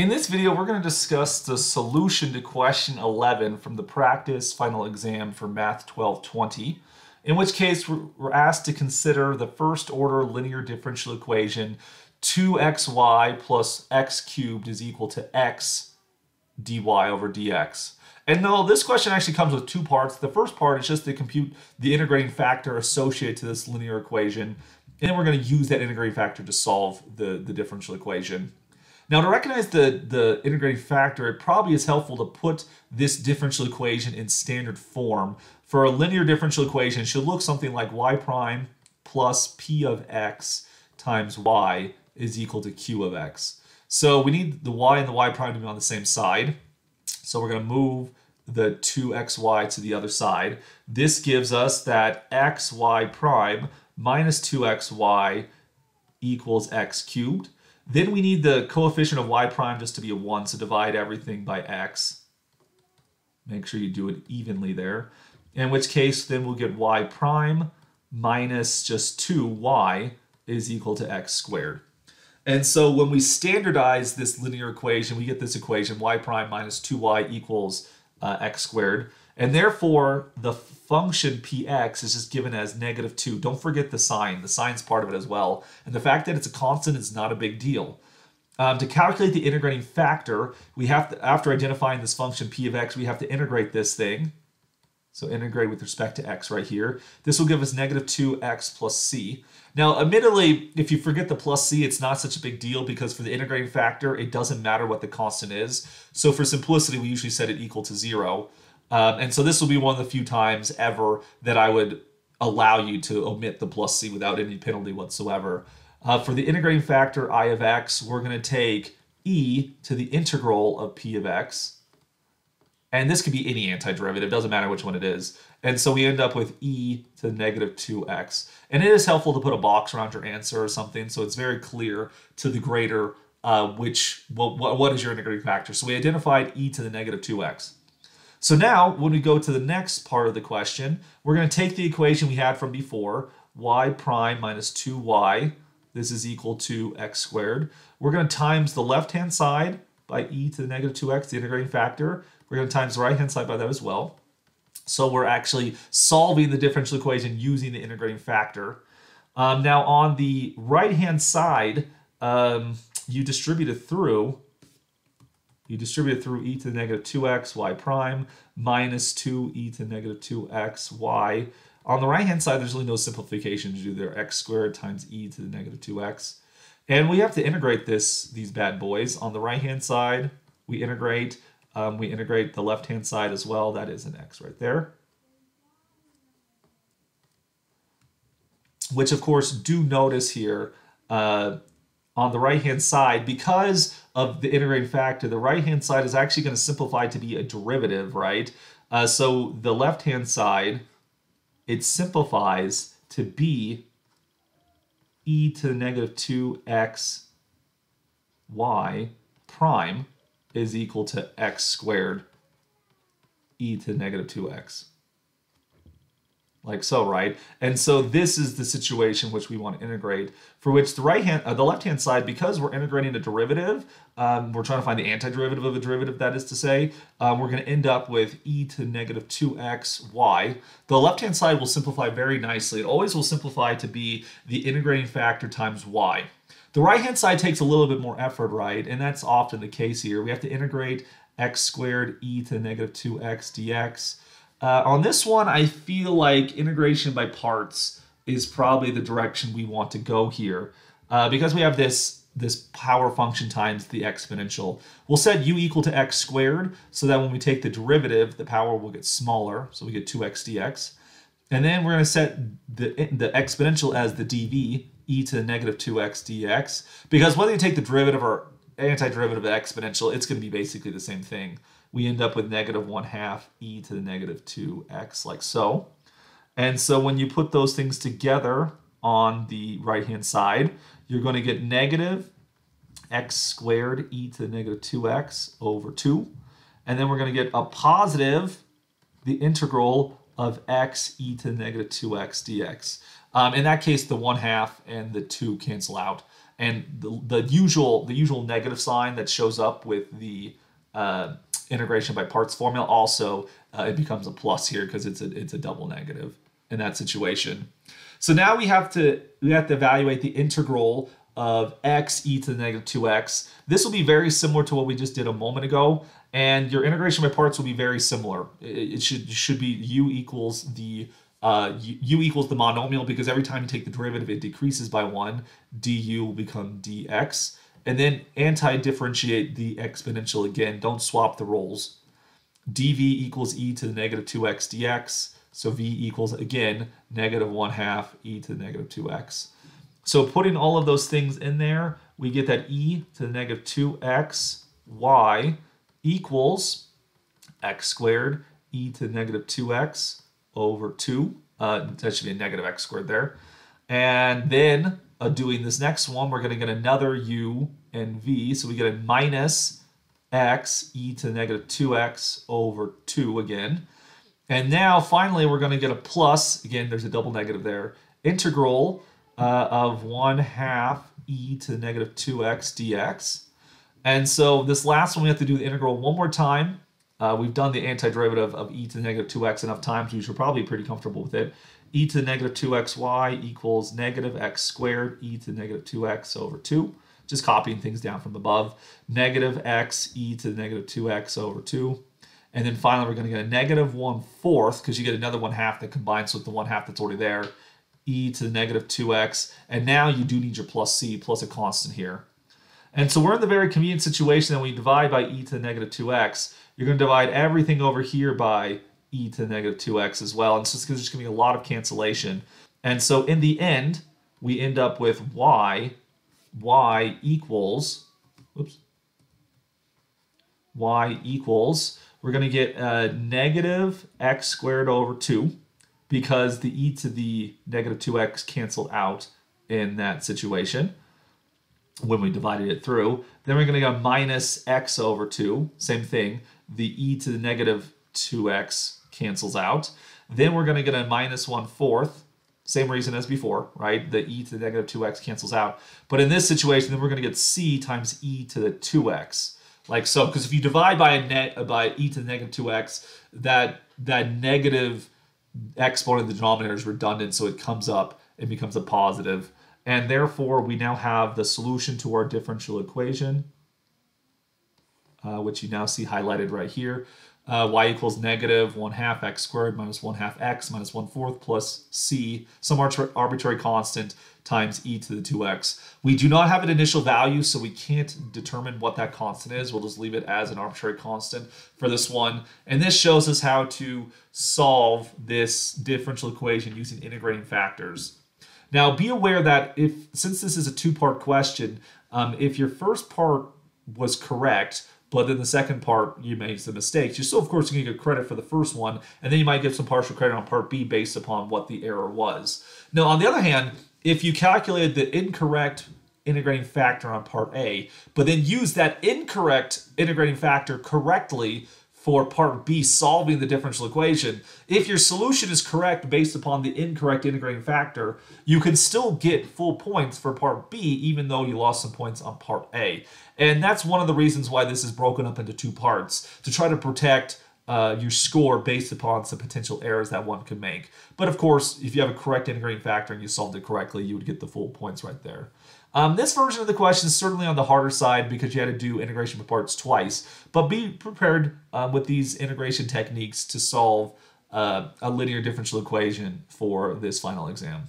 In this video, we're going to discuss the solution to question 11 from the practice final exam for Math 1220, in which case we're asked to consider the first order linear differential equation 2xy plus x cubed is equal to x dy over dx. And no, this question actually comes with two parts. The first part is just to compute the integrating factor associated to this linear equation, and then we're going to use that integrating factor to solve the, the differential equation. Now to recognize the, the integrating factor, it probably is helpful to put this differential equation in standard form. For a linear differential equation, it should look something like y prime plus p of x times y is equal to q of x. So we need the y and the y prime to be on the same side. So we're going to move the 2xy to the other side. This gives us that xy prime minus 2xy equals x cubed. Then we need the coefficient of y prime just to be a 1, so divide everything by x. Make sure you do it evenly there. In which case, then we'll get y prime minus just 2y is equal to x squared. And so when we standardize this linear equation, we get this equation, y prime minus 2y equals uh, x squared. And therefore, the function px is just given as negative 2. Don't forget the sign. The sign's part of it as well. And the fact that it's a constant is not a big deal. Um, to calculate the integrating factor, we have to, after identifying this function p of x, we have to integrate this thing. So integrate with respect to x right here. This will give us negative 2x plus c. Now, admittedly, if you forget the plus c, it's not such a big deal because for the integrating factor, it doesn't matter what the constant is. So for simplicity, we usually set it equal to 0. Um, and so this will be one of the few times ever that I would allow you to omit the plus c without any penalty whatsoever. Uh, for the integrating factor i of x, we're going to take e to the integral of p of x. And this could be any antiderivative, doesn't matter which one it is. And so we end up with e to the negative 2x. And it is helpful to put a box around your answer or something so it's very clear to the grader uh, which what, what is your integrating factor. So we identified e to the negative 2x. So now, when we go to the next part of the question, we're going to take the equation we had from before, y prime minus 2y, this is equal to x squared. We're going to times the left-hand side by e to the negative 2x, the integrating factor. We're going to times the right-hand side by that as well. So we're actually solving the differential equation using the integrating factor. Um, now on the right-hand side, um, you distribute it through you distribute it through e to the negative 2x y prime minus 2e to the negative 2x y. On the right-hand side, there's really no simplification to do there. x squared times e to the negative 2x. And we have to integrate this these bad boys. On the right-hand side, we integrate. Um, we integrate the left-hand side as well. That is an x right there. Which, of course, do notice here, uh, on the right hand side, because of the integrating factor, the right hand side is actually going to simplify to be a derivative, right? Uh, so the left hand side, it simplifies to be e to the negative 2x y prime is equal to x squared e to the negative 2x like so, right? And so this is the situation which we want to integrate, for which the right hand, uh, the left hand side, because we're integrating a derivative, um, we're trying to find the antiderivative of a derivative, that is to say, um, we're going to end up with e to negative 2xy. The left hand side will simplify very nicely. It always will simplify to be the integrating factor times y. The right hand side takes a little bit more effort, right? And that's often the case here. We have to integrate x squared e to negative 2x dx. Uh, on this one, I feel like integration by parts is probably the direction we want to go here. Uh, because we have this this power function times the exponential. We'll set u equal to x squared so that when we take the derivative, the power will get smaller. So we get 2x dx. And then we're going to set the, the exponential as the dv, e to the negative 2x dx. Because whether you take the derivative or antiderivative of exponential, it's going to be basically the same thing we end up with negative 1 half e to the negative 2x, like so. And so when you put those things together on the right-hand side, you're going to get negative x squared e to the negative 2x over 2. And then we're going to get a positive, the integral of x e to the negative 2x dx. Um, in that case, the 1 half and the 2 cancel out. and the, the usual the usual negative sign that shows up with the uh, integration by parts formula also uh, it becomes a plus here because it's a it's a double negative in that situation. So now we have to we have to evaluate the integral of x e to the negative 2x. This will be very similar to what we just did a moment ago, and your integration by parts will be very similar. It, should should be u equals the uh, u, equals the monomial because every time you take the derivative, it decreases by 1. du will become dx. And then anti-differentiate the exponential again. Don't swap the roles. dv equals e to the negative 2x dx. So v equals, again, negative 1 half e to the negative 2x. So putting all of those things in there, we get that e to the negative 2x y equals x squared e to the negative 2x over 2. Uh, that should be a negative x squared there. And then uh, doing this next one, we're going to get another u and v. So we get a minus x e to the negative 2x over 2 again. And now finally we're going to get a plus, again there's a double negative there, integral uh, of 1 half e to the negative 2x dx. And so this last one we have to do the integral one more time. Uh, we've done the antiderivative of e to the negative 2x enough times, we should probably be pretty comfortable with it. E to the negative 2xy equals negative x squared e to the negative 2x over 2. Just copying things down from above. Negative x e to the negative 2x over 2 and then finally, we're going to get a negative 1 fourth because you get another 1 half that combines with the 1 half that's already there. e to the negative 2x. And now you do need your plus c plus a constant here. And so we're in the very convenient situation that when you divide by e to the negative 2x, you're going to divide everything over here by e to the negative 2x as well. And so there's just going to be a lot of cancellation. And so in the end, we end up with y, y equals, whoops, y equals we're going to get a negative x squared over 2 because the e to the negative 2x canceled out in that situation when we divided it through. Then we're going to go minus x over 2, same thing. The e to the negative 2x cancels out. Then we're going to get a minus 1 fourth, same reason as before, right? The e to the negative 2x cancels out. But in this situation, then we're going to get c times e to the 2x like so because if you divide by a net uh, by e to the negative 2x that that negative exponent in the denominator is redundant so it comes up and becomes a positive and therefore we now have the solution to our differential equation uh, which you now see highlighted right here uh, y equals negative 1 half x squared minus 1 half x minus 1 fourth plus c, some arbitrary constant, times e to the 2x. We do not have an initial value, so we can't determine what that constant is. We'll just leave it as an arbitrary constant for this one. And this shows us how to solve this differential equation using integrating factors. Now, be aware that if since this is a two-part question, um, if your first part was correct, but then the second part you made some mistakes. You still, of course, to get credit for the first one, and then you might get some partial credit on part B based upon what the error was. Now, on the other hand, if you calculated the incorrect integrating factor on part A, but then use that incorrect integrating factor correctly for part B solving the differential equation, if your solution is correct based upon the incorrect integrating factor, you can still get full points for part B even though you lost some points on part A. And that's one of the reasons why this is broken up into two parts, to try to protect uh, your score based upon some potential errors that one could make. But of course, if you have a correct integrating factor and you solved it correctly, you would get the full points right there. Um, this version of the question is certainly on the harder side because you had to do integration by parts twice, but be prepared um, with these integration techniques to solve uh, a linear differential equation for this final exam.